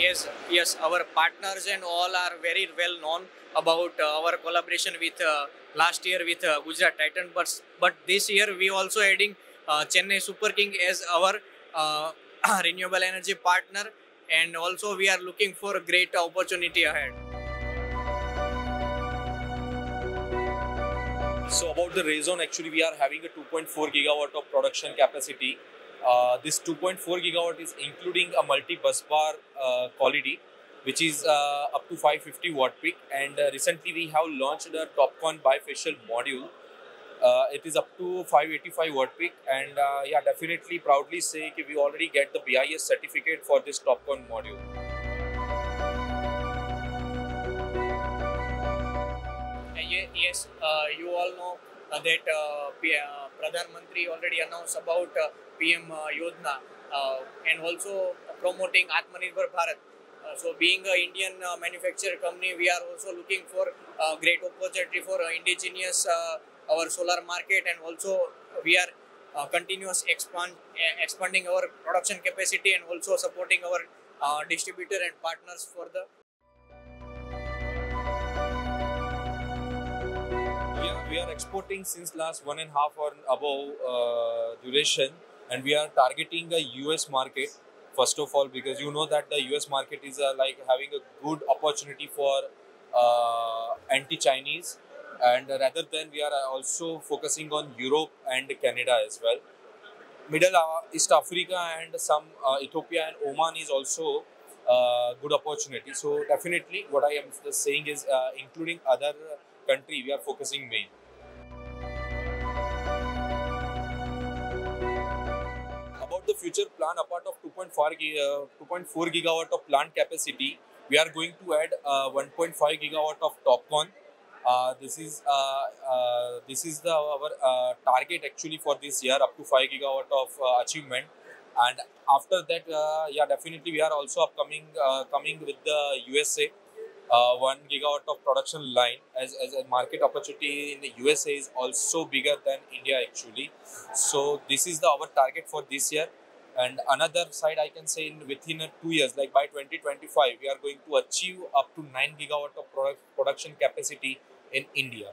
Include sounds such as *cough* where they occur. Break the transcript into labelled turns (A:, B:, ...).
A: yes, yes, our partners and all are very well known about uh, our collaboration with uh, last year with uh, Gujarat Titan, but but this year we also adding uh, Chennai Super King as our uh, *clears throat* renewable energy partner, and also we are looking for a great opportunity ahead.
B: So about the Rayzon, actually we are having a 2.4 gigawatt of production capacity. Uh, this 2.4 gigawatt is including a multi-bus bar uh, quality, which is uh, up to 550 watt peak. And uh, recently we have launched a TopCon bifacial module. Uh, it is up to 585 watt peak, and yeah, definitely proudly say that we already get the BIS certificate for this TopCon module.
A: Yes, you all know that uh, uh, Pradhan Mantri already announced about uh, PM uh, and also promoting Atmanirbhar Bharat. So, being an Indian manufacturer company, we are also looking for great opportunity for indigenous our solar market, and also we are uh, continuous expand uh, expanding our production capacity and also supporting our uh, distributor and partners for the
B: we are exporting since last one and a half or above uh, duration, and we are targeting the US market first of all because you know that the US market is uh, like having a good opportunity for uh, anti-Chinese, and rather than we are also focusing on Europe and Canada as well. Middle uh, East Africa and some uh, Ethiopia and Oman is also uh, good opportunity. So definitely, what I am saying is, including other country, we are focusing main. About the future plan, apart of 2.4 gi- uh, 2.4 gigawatt of plant capacity, we are going to add uh, 1.5 gigawatt of TopCon. Uh, this is uh, uh, this is the our uh, target actually for this year, up to 5 gigawatt of achievement. And after that, yeah, definitely we are also upcoming coming with the USA uh, one gigawatt of production line as, as a market opportunity in the USA is also bigger than India actually. So this is the our target for this year. And another side I can say in within two years, like by 2025, we are going to achieve up to 9 gigawatt of product, production capacity in India.